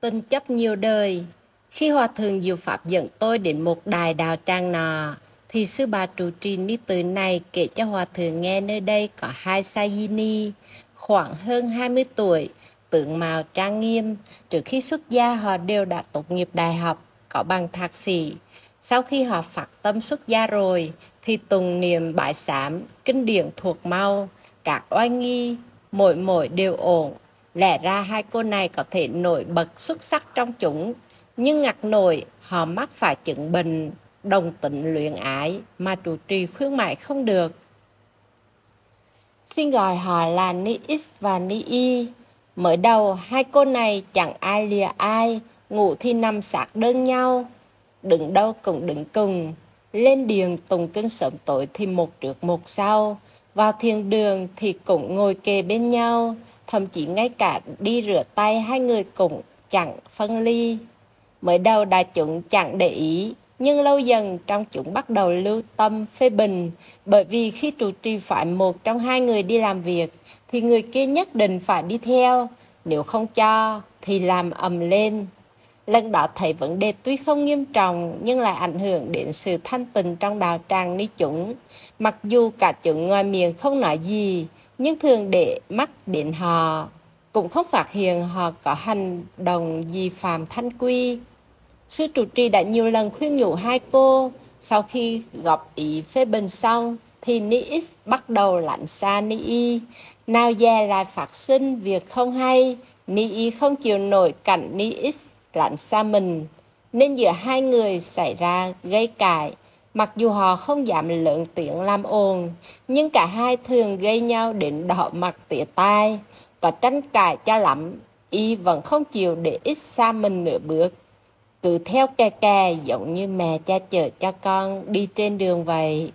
Tin chấp nhiều đời Khi Hòa Thượng Diệu Pháp dẫn tôi đến một đài đào trang nọ, thì sư bà trụ trì ni từ này kể cho Hòa Thượng nghe nơi đây có hai Sayini, khoảng hơn 20 tuổi, tượng màu trang nghiêm. Trước khi xuất gia họ đều đã tốt nghiệp đại học, có bằng thạc sĩ. Sau khi họ phát tâm xuất gia rồi, thì tùng niệm bãi sám, kinh điển thuộc mau, các oai nghi, mỗi mỗi đều ổn. Lẽ ra hai cô này có thể nổi bật xuất sắc trong chúng, nhưng ngặt nổi họ mắc phải chứng bệnh đồng tịnh luyện ái mà chủ trì khuyến mại không được. Xin gọi họ là Ni X và Ni Y. Mới đầu hai cô này chẳng ai lìa ai, ngủ thì nằm sạc đơn nhau. Đứng đâu cũng đứng cùng, lên điền tùng kinh sớm tối thì một trước một sau. Vào thiền đường thì cũng ngồi kề bên nhau, thậm chí ngay cả đi rửa tay hai người cũng chẳng phân ly. Mới đầu đại chúng chẳng để ý, nhưng lâu dần trong chúng bắt đầu lưu tâm phê bình, bởi vì khi trụ trì phải một trong hai người đi làm việc, thì người kia nhất định phải đi theo, nếu không cho thì làm ầm lên. Lần đó thấy vấn đề tuy không nghiêm trọng nhưng lại ảnh hưởng đến sự thanh tịnh trong đạo tràng ni chúng. Mặc dù cả chúng ngoài miệng không nói gì, nhưng thường để mắt đến họ, cũng không phát hiện họ có hành động gì phạm thanh quy. Sư trụ trì đã nhiều lần khuyên nhủ hai cô, sau khi góp ý phê bình xong, thì Ni X bắt đầu lạnh xa Ni Y. Nào dè lại phát sinh việc không hay, Ni Y không chịu nổi cảnh Ni X lạnh xa mình. Nên giữa hai người xảy ra gây cãi, mặc dù họ không dám lượng tiếng làm ồn, nhưng cả hai thường gây nhau đến đỏ mặt tỉa tai, có tranh cãi cho lắm. Y vẫn không chịu để ít xa mình nửa bước cứ theo kè kè giống như mẹ cha chở cho con đi trên đường vậy.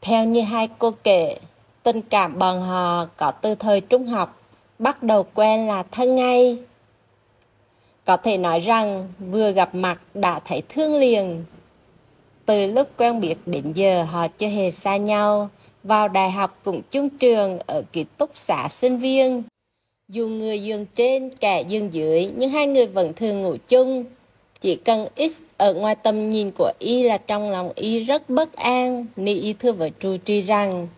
Theo như hai cô kể, tình cảm bọn họ có từ thời trung học, bắt đầu quen là thân ngay. Có thể nói rằng vừa gặp mặt đã thấy thương liền. Từ lúc quen biết đến giờ họ chưa hề xa nhau, vào đại học cũng chung trường ở ký túc xá sinh viên. Dù người giường trên, kẻ giường dưới, nhưng hai người vẫn thường ngủ chung. Chỉ cần X ở ngoài tầm nhìn của Y là trong lòng Y rất bất an, Ni Y thưa với trù trì rằng,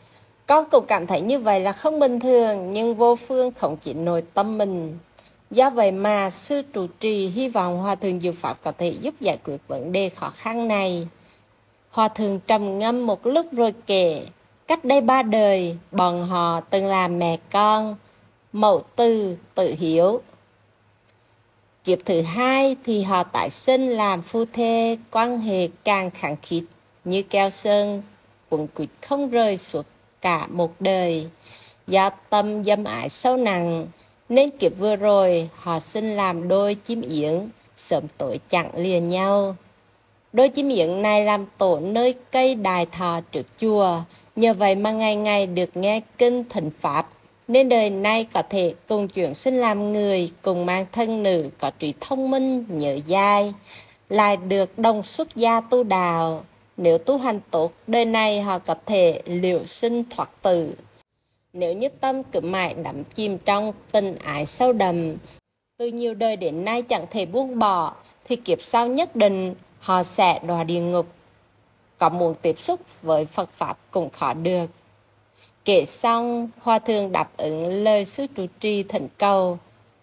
con cũng cảm thấy như vậy là không bình thường, nhưng vô phương không chỉ nổi tâm mình. Do vậy mà sư trụ trì hy vọng Hòa Thượng Diệu Pháp có thể giúp giải quyết vấn đề khó khăn này. Hòa Thượng trầm ngâm một lúc rồi kể, cách đây ba đời, bọn họ từng là mẹ con, mẫu từ tự hiểu. Kiếp thứ hai thì họ tái sinh làm phu thê quan hệ càng khẳng khít như keo sơn, quần quýt không rời suốt cả một đời. Do tâm dâm ái sâu nặng, nên kiếp vừa rồi họ sinh làm đôi chim yến, sớm tối chẳng liền nhau. Đôi chim yến này làm tổ nơi cây đài thờ trước chùa, nhờ vậy mà ngày ngày được nghe kinh thịnh Pháp nên đời nay có thể cùng chuyển sinh làm người, cùng mang thân nữ có trí thông minh, nhớ dai, lại được đồng xuất gia tu đạo. Nếu tu hành tốt, đời này họ có thể liệu sinh thoát tử. Nếu như tâm cứ mãi đắm chìm trong tình ái sâu đầm từ nhiều đời đến nay chẳng thể buông bỏ, thì kiếp sau nhất định họ sẽ đọa địa ngục. Có muốn tiếp xúc với Phật Pháp cũng khó được. Kể xong, Hòa Thượng đáp ứng lời sư trụ trì thỉnh cầu,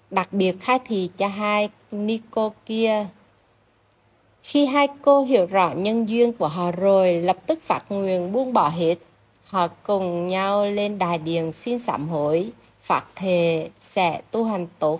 đặc biệt khai thị cho hai ni cô kia. Khi hai cô hiểu rõ nhân duyên của họ rồi, lập tức phát nguyện buông bỏ hết. Họ cùng nhau lên đài điện xin sám hối, phát thề sẽ tu hành tốt.